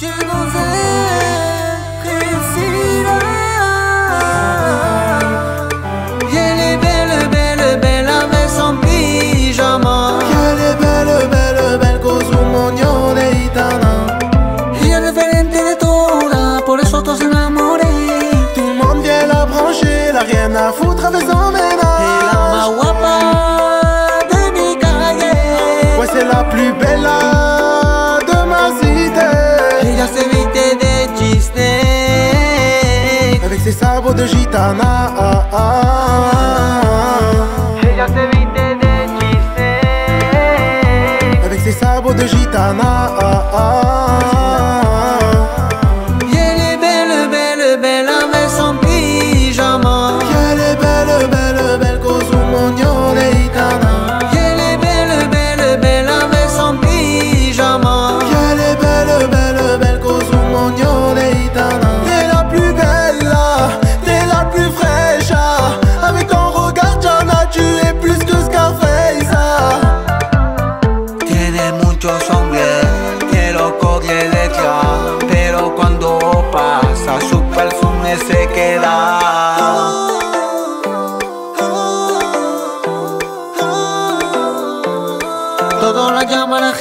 知不自。odžitá na a a Abych si sám odžitá na a a llama la